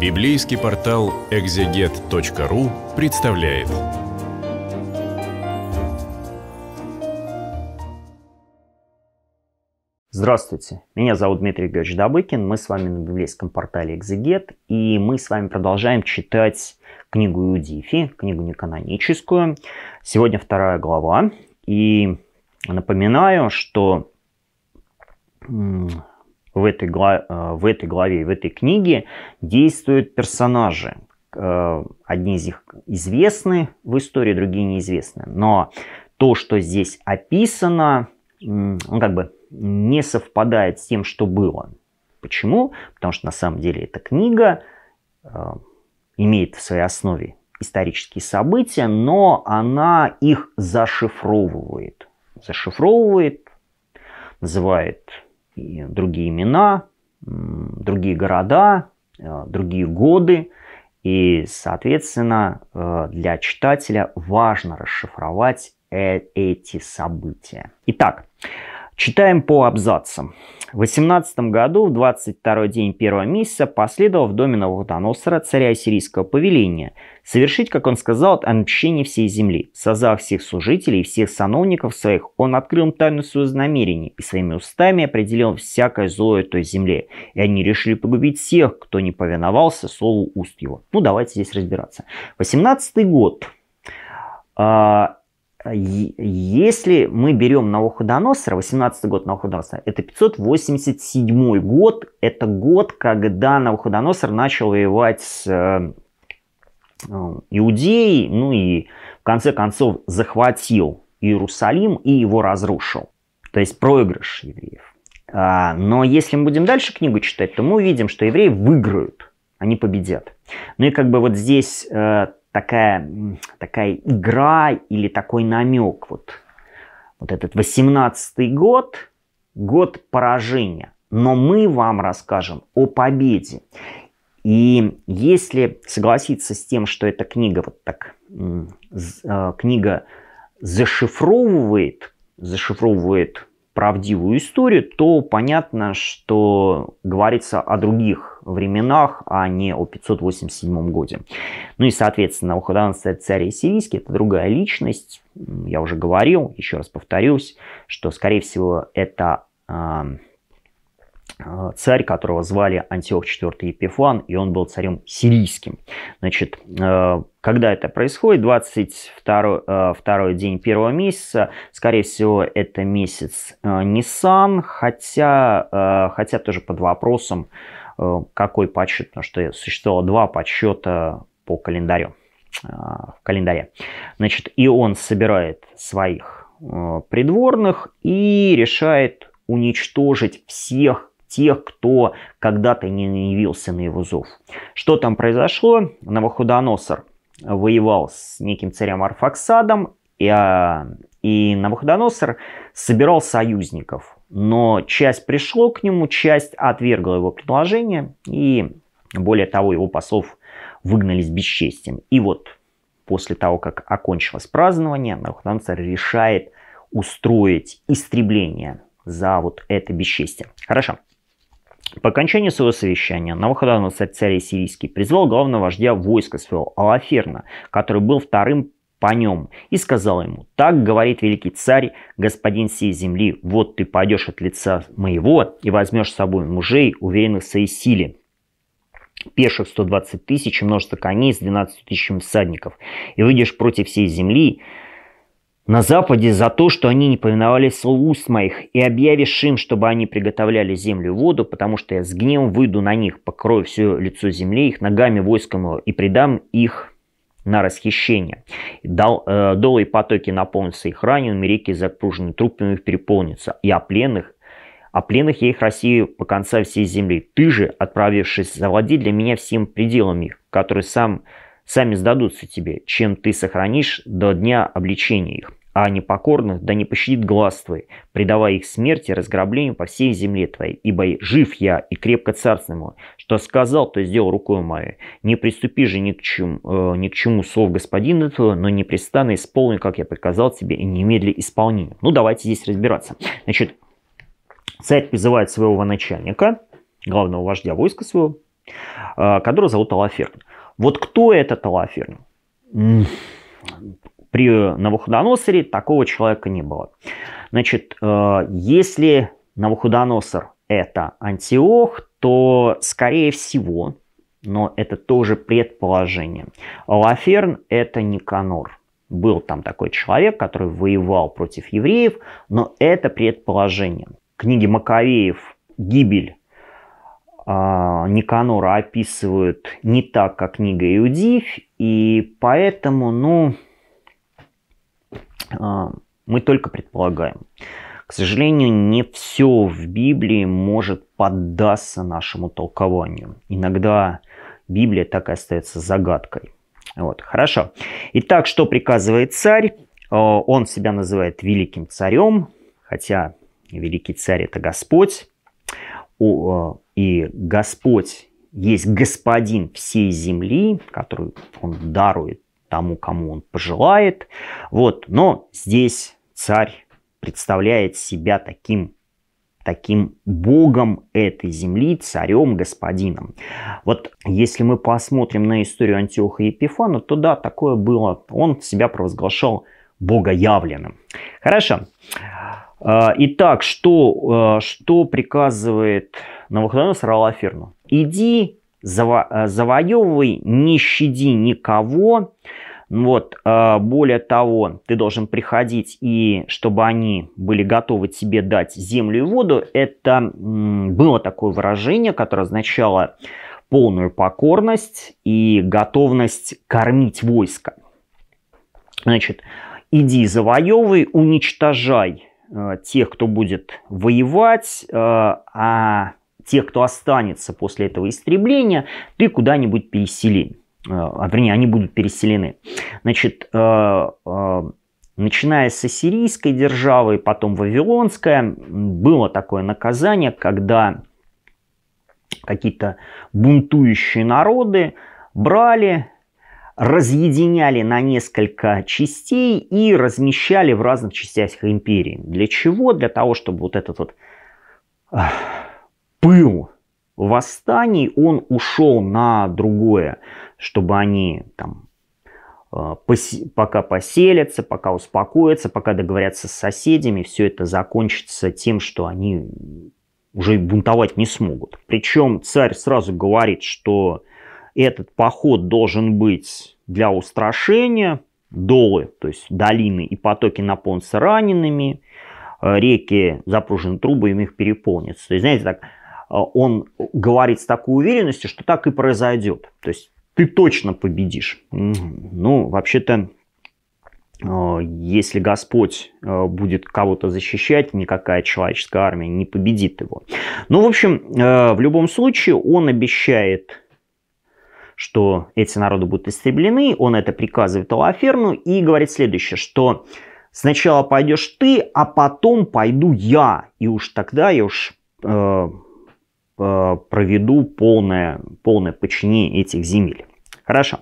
Библейский портал экзегет.ру представляет. Здравствуйте, меня зовут Дмитрий Георгиевич Добыкин, мы с вами на библейском портале Экзегет, и мы с вами продолжаем читать книгу Иудифи, книгу неканоническую. Сегодня вторая глава, и напоминаю, что в этой, э, в этой главе, в этой книге действуют персонажи. Э, одни из них известны в истории, другие неизвестны. Но то, что здесь описано, ну, как бы не совпадает с тем, что было. Почему? Потому что на самом деле эта книга э, имеет в своей основе исторические события, но она их зашифровывает. Зашифровывает, называет другие имена, другие города, э, другие годы. И, соответственно, э, для читателя важно расшифровать э, эти события. Итак, читаем по абзацам. В 18 году, в 22 день первого месяца, последовал в доме Навуходоносора, царя сирийского повеления, совершить, как он сказал, отмщение всей земли. Созвав всех служителей и всех сановников своих, он открыл им тайну своего намерения и своими устами определил всякое злое той земле. И они решили погубить всех, кто не повиновался слову уст его. Ну, давайте здесь разбираться. 18 год. А, если мы берем Навуходоносора, 18 год Навуходоносора, это 587 год, это год, когда Навуходоносор начал воевать с э, Иудеей, ну и в конце концов захватил Иерусалим и его разрушил. То есть проигрыш евреев. А, но если мы будем дальше книгу читать, то мы увидим, что евреи выиграют, они победят. Ну и как бы вот здесь э, такая, такая игра или такой намек. Вот, вот этот 18-й год, год поражения. Но мы вам расскажем о победе. И если согласиться с тем, что эта книга вот так, э, книга зашифровывает, зашифровывает правдивую историю, то понятно, что говорится о других временах, а не о 587 годе. Ну и, соответственно, Ухадан царь сирийский – это другая личность. Я уже говорил, еще раз повторюсь, что, скорее всего, это а, а, царь, которого звали Антиох IV Епифан, и он был царем сирийским. Значит, э, когда это происходит, 22 второй э, день первого месяца, скорее всего, это месяц э, Нисан, хотя, хотя тоже под вопросом, какой подсчет, потому что существовало два подсчета по календарю, в календаре. Значит, и он собирает своих придворных и решает уничтожить всех тех, кто когда-то не явился на его зов. Что там произошло? Навуходоносор воевал с неким царем Арфаксадом, и, а, и Навуходоносор собирал союзников. Но часть пришло к нему, часть отвергла его предложение, и более того, его послов выгнали с бесчестием. И вот после того, как окончилось празднование, Навуходоносор решает устроить истребление за вот это бесчестие. Хорошо. По окончании своего совещания Навуходоносор царь сирийский призвал главного вождя войска своего Алаферна, который был вторым по нем, и сказал ему, «Так говорит великий царь, господин всей земли, вот ты пойдешь от лица моего и возьмешь с собой мужей, уверенных в своей силе, пеших 120 тысяч и множество коней с 12 тысячами всадников, и выйдешь против всей земли, на Западе за то, что они не повиновались слову уст моих, и объявишь им, чтобы они приготовляли землю и воду, потому что я с гневом выйду на них, покрою все лицо земли их ногами войском и предам их на расхищение. Дол, э, долы и потоки наполнятся их ранеными, реки запружены трупами переполнятся, и о пленных, о пленных я их Россию по конца всей земли. Ты же, отправившись, завлади для меня всем пределом их, который сам сами сдадутся тебе, чем ты сохранишь до дня обличения их. А непокорных да не пощадит глаз твой, предавая их смерти и разграблению по всей земле твоей. Ибо жив я и крепко царствую Что сказал, то сделал рукой моей. Не приступи же ни к чему, э, ни к чему слов господина твоего, но непрестанно исполни, как я приказал тебе, и немедли исполнения. Ну, давайте здесь разбираться. Значит, царь призывает своего начальника, главного вождя войска своего, которого зовут Алаферн. Вот кто этот Алаферн? При Навуходоносоре такого человека не было. Значит, если Навуходоносор это Антиох, то, скорее всего, но это тоже предположение, Лаферн это Никанор. Был там такой человек, который воевал против евреев, но это предположение. Книги Маковеев «Гибель» а, Никанора описывают не так, как книга Иудив, и поэтому, ну, мы только предполагаем. К сожалению, не все в Библии может поддаться нашему толкованию. Иногда Библия так и остается загадкой. Вот, хорошо. Итак, что приказывает царь? Э, он себя называет великим царем, хотя великий царь это Господь. Э, и Господь есть господин всей земли, который он дарует тому, кому он пожелает. Вот, но здесь царь представляет себя таким таким богом этой земли, царем, господином. Вот если мы посмотрим на историю Антиоха и Епифана, то да, такое было. Он себя провозглашал богоявленным. Хорошо. А, итак, что, а, что приказывает Навуходоносор Алаферну? Иди, заво, завоевывай, не щади никого, вот, а, более того, ты должен приходить и чтобы они были готовы тебе дать землю и воду. Это было такое выражение, которое означало полную покорность и готовность кормить войско. Значит, иди завоевывай, уничтожай э, тех, кто будет воевать, э, а тех, кто останется после этого истребления, ты куда-нибудь пересели. Э, а вернее, они будут переселены. Значит, э, э, начиная с ассирийской державы, потом вавилонская, было такое наказание, когда какие-то бунтующие народы брали, разъединяли на несколько частей и размещали в разных частях империи. Для чего? Для того, чтобы вот этот вот пыл восстаний, он ушел на другое чтобы они там э, пока поселятся, пока успокоятся, пока договорятся с соседями, все это закончится тем, что они уже бунтовать не смогут. Причем царь сразу говорит, что этот поход должен быть для устрашения, долы, то есть долины и потоки наполнятся ранеными, э, реки запружены трубами, их переполнится. То есть, знаете, так, он говорит с такой уверенностью, что так и произойдет. То есть ты точно победишь. Ну, вообще-то, э, если Господь э, будет кого-то защищать, никакая человеческая армия не победит его. Ну, в общем, э, в любом случае, он обещает что эти народы будут истреблены, он это приказывает Алаферну и говорит следующее, что сначала пойдешь ты, а потом пойду я, и уж тогда я уж Э, проведу полное, полное подчинение этих земель. Хорошо,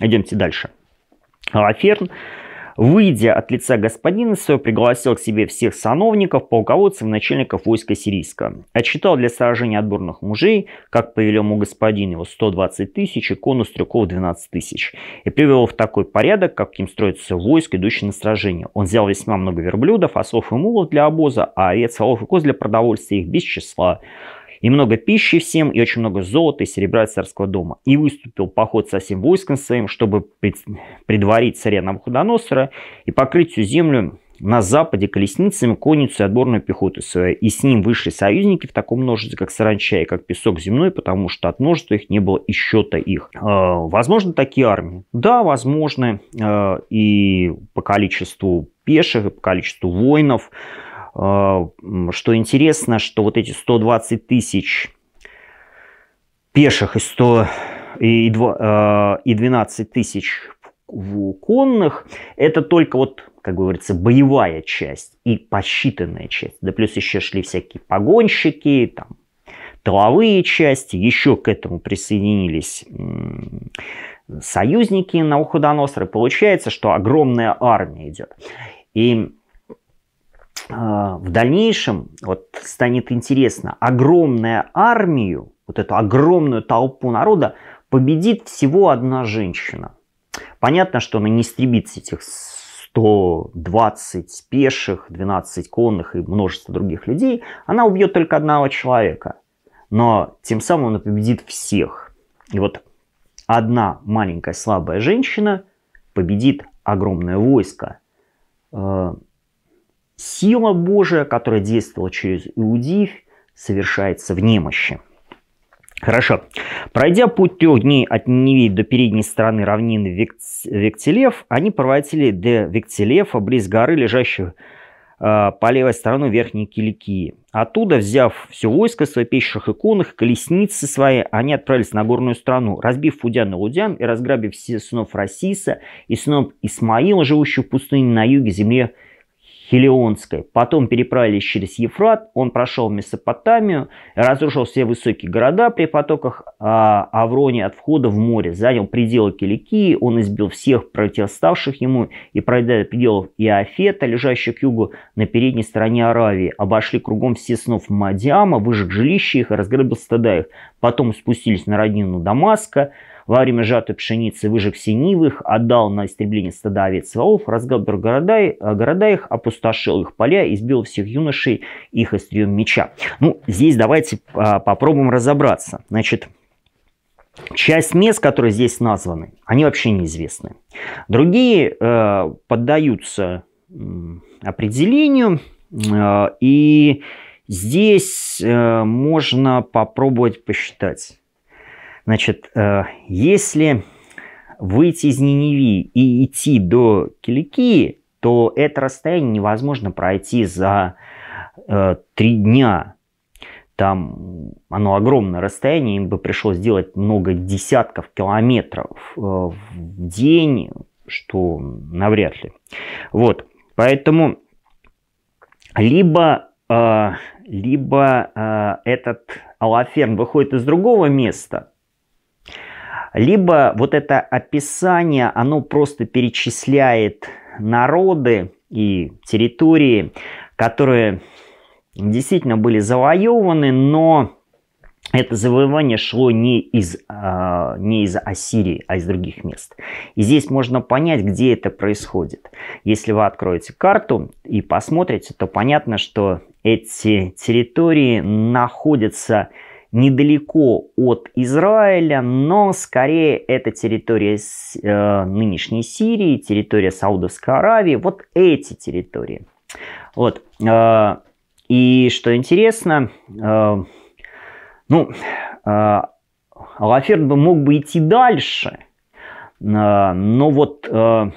идемте дальше. Лаферн, выйдя от лица господина своего, пригласил к себе всех сановников, полководцев, начальников войска сирийского. Отчитал для сражения отборных мужей, как повелел ему господин его, 120 тысяч и конус стрелков 12 тысяч. И привел в такой порядок, как им строится войск, идущий на сражение. Он взял весьма много верблюдов, ослов и мулов для обоза, а овец, олов и коз для продовольствия их без числа и много пищи всем, и очень много золота и серебра царского дома. И выступил поход со всем войском своим, чтобы предварить царя Навуходоносора и покрыть всю землю на западе колесницами, конницу и отборную пехоту свою. И с ним вышли союзники в таком множестве, как саранча и как песок земной, потому что от множества их не было и счета их. Э, возможно, такие армии? Да, возможно. Э, и по количеству пеших, и по количеству воинов. А, что интересно, что вот эти 120 тысяч пеших и, 100, и, 2, а, 12 тысяч конных, это только вот, как говорится, боевая часть и посчитанная часть. Да плюс еще шли всякие погонщики, там, тыловые части, еще к этому присоединились союзники на Науходоносора. Получается, что огромная армия идет. И в дальнейшем вот станет интересно, огромная армию, вот эту огромную толпу народа, победит всего одна женщина. Понятно, что она не истребит этих 120 пеших, 12 конных и множество других людей. Она убьет только одного человека. Но тем самым она победит всех. И вот одна маленькая слабая женщина победит огромное войско. Сила Божия, которая действовала через иудеев, совершается в немощи. Хорошо. Пройдя путь трех дней от Ниневии до передней стороны равнины Вектилев, они проводили до Вектилефа, близ горы, лежащей э, по левой стороне Верхней Киликии. Оттуда, взяв все войско своих пещерах и конных, колесницы свои, они отправились на горную страну, разбив Фудян и Лудян и разграбив все сынов Расиса и сынов Исмаила, живущих в пустыне на юге земле Хелионской. Потом переправились через Ефрат, он прошел Месопотамию, разрушил все высокие города при потоках а, Авроне от входа в море, занял пределы Киликии, он избил всех противоставших ему и пройдя пределов Иофета, лежащих к югу на передней стороне Аравии, обошли кругом все снов Мадиама, выжег жилища их и разграбил стада их. Потом спустились на роднину Дамаска, во время жатой пшеницы выжег все нивы их, отдал на истребление стада овец и волов, разграбил города, э, города их, опустошил их поля, избил всех юношей их острием меча. Ну, здесь давайте а, попробуем разобраться. Значит, Часть мест, которые здесь названы, они вообще неизвестны. Другие э, поддаются определению, э, и здесь э, можно попробовать посчитать. Значит, э, если выйти из Ниневии и идти до Киликии, то это расстояние невозможно пройти за э, три дня. Там оно огромное расстояние, им бы пришлось сделать много десятков километров э, в день, что навряд ли. Вот, поэтому либо, либо этот Алаферн выходит из другого места, либо вот это описание, оно просто перечисляет народы и территории, которые действительно были завоеваны, но это завоевание шло не из, э, не из Ассирии, а из других мест. И здесь можно понять, где это происходит. Если вы откроете карту и посмотрите, то понятно, что эти территории находятся недалеко от Израиля, но скорее это территория э, нынешней Сирии, территория Саудовской Аравии, вот эти территории. Вот. Э, и что интересно, э, ну, э, Лафер бы мог бы идти дальше, э, но вот э,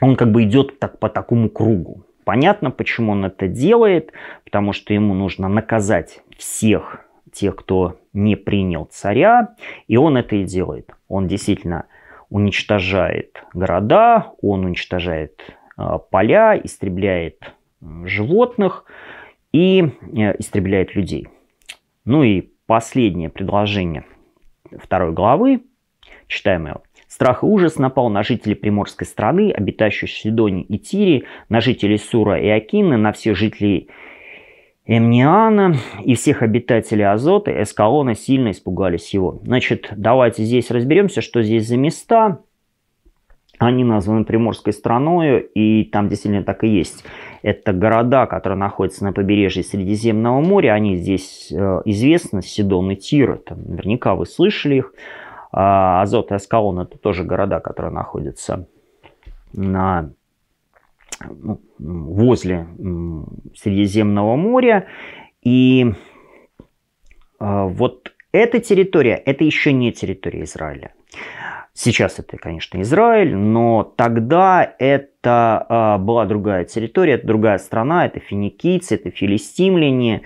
он как бы идет так, по такому кругу. Понятно, почему он это делает, потому что ему нужно наказать всех тех, кто не принял царя, и он это и делает. Он действительно уничтожает города, он уничтожает э, поля, истребляет животных и э, истребляет людей. Ну и последнее предложение второй главы, читаем его. Страх и ужас напал на жителей Приморской страны, обитающих в Сидоне и Тире, на жителей Сура и Акины, на всех жителей Эмниана и всех обитателей Азота Эскалона сильно испугались его. Значит, давайте здесь разберемся, что здесь за места. Они названы Приморской страной, и там действительно так и есть. Это города, которые находятся на побережье Средиземного моря. Они здесь э, известны, Сидон и Тир. Это, наверняка вы слышали их. А, Азот и Аскалон это тоже города, которые находятся на, ну, возле Средиземного моря. И а, вот эта территория, это еще не территория Израиля. Сейчас это, конечно, Израиль, но тогда это а, была другая территория, это другая страна, это финикийцы, это филистимляне,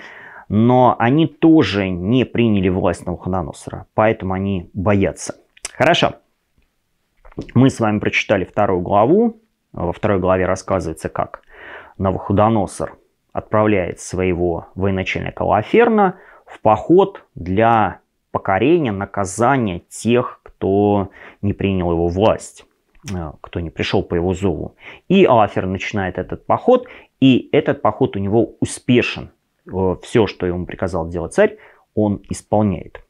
но они тоже не приняли власть Навуходоносора, поэтому они боятся. Хорошо. Мы с вами прочитали вторую главу. Во второй главе рассказывается, как Навуходоносор отправляет своего военачальника Лаферна в поход для покорения, наказания тех, кто не принял его власть, э, кто не пришел по его зову. И Алафер начинает этот поход, и этот поход у него успешен. Э, все, что ему приказал делать царь, он исполняет.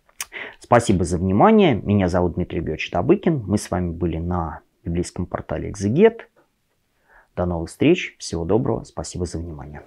Спасибо за внимание. Меня зовут Дмитрий Георгиевич Добыкин. Мы с вами были на библейском портале Экзегет. До новых встреч. Всего доброго. Спасибо за внимание.